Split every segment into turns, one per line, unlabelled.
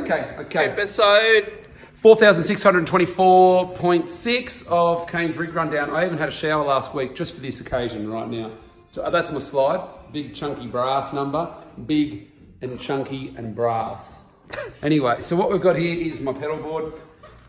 okay, okay.
Episode
4,624.6 of Kane's Rig Rundown. I even had a shower last week just for this occasion right now. So uh, that's my slide. Big chunky brass number. Big and chunky and brass. Anyway, so what we've got here is my pedal board.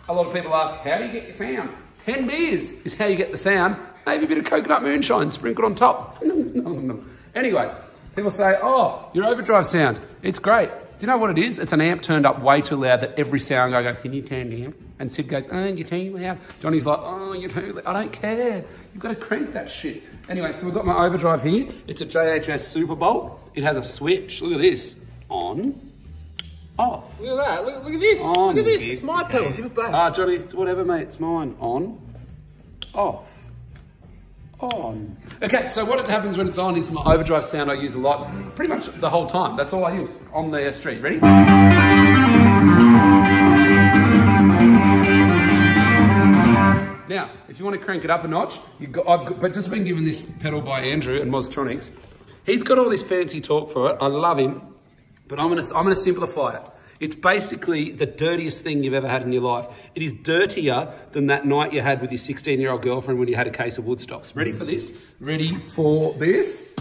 A lot of people ask, how do you get your sound? 10 beers is how you get the sound. Maybe a bit of coconut moonshine sprinkled on top. anyway, people say, oh, your overdrive sound, it's great. Do you know what it is? It's an amp turned up way too loud that every sound guy goes, can you turn down? And Sid goes, oh, you're too loud. Johnny's like, oh, you're too loud. I don't care. You've got to crank that shit. Anyway, so we've got my overdrive here. It's a JHS Super Bolt. It has a switch. Look at this. On, off.
Look at that. Look, look at this.
On.
Look at this. It's my pedal. Give it back.
Ah, Johnny, whatever, mate. It's mine. On, off, on. Okay, so what happens when it's on is my overdrive sound I use a lot, pretty much the whole time. That's all I use on the street. Ready? Now, if you want to crank it up a notch, you've got, I've got, but just been given this pedal by Andrew and Mostronics. He's got all this fancy talk for it. I love him, but I'm gonna, I'm gonna simplify it. It's basically the dirtiest thing you've ever had in your life. It is dirtier than that night you had with your 16 year old girlfriend when you had a case of Woodstocks. Ready for this? Ready for this?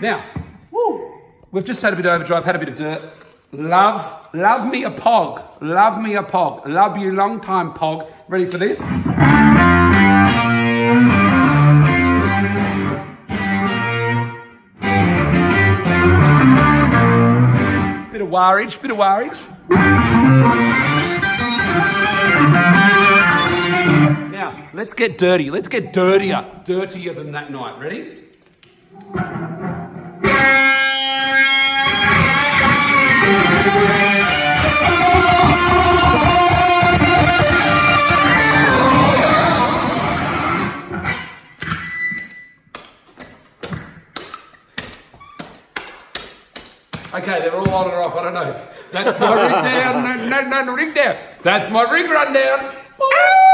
Now, woo, we've just had a bit of overdrive, had a bit of dirt. Love, love me a pog. Love me a pog. Love you long time pog. Ready for this? Bit of warage, bit of warage. Now, let's get dirty. Let's get dirtier. Dirtier than that night. Ready? Okay, they're all on and off. I don't know. That's my rig down. No, no, no, rig down. That's my rig run down. Woo!